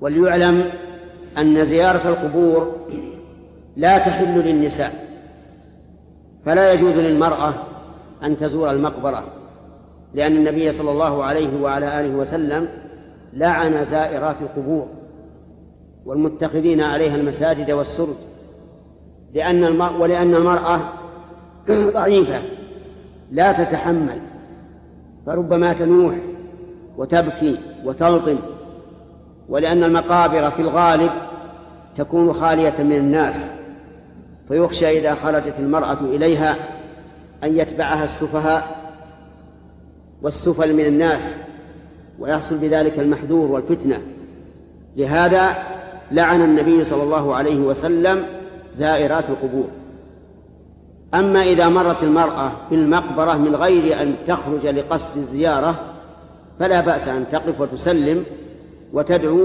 وليعلم أن زيارة القبور لا تحل للنساء فلا يجوز للمرأة أن تزور المقبرة لأن النبي صلى الله عليه وعلى آله وسلم لعن زائرات القبور والمتخذين عليها المساجد والسرج لأن المرأة ولأن المرأة ضعيفة لا تتحمل فربما تنوح وتبكي وتلطم ولأن المقابر في الغالب تكون خالية من الناس فيخشى إذا خرجت المرأة إليها أن يتبعها السفهاء والسفل من الناس ويحصل بذلك المحذور والفتنة. لهذا لعن النبي صلى الله عليه وسلم زائرات القبور. أما إذا مرت المرأة بالمقبرة من غير أن تخرج لقصد الزيارة فلا بأس أن تقف وتسلم وتدعو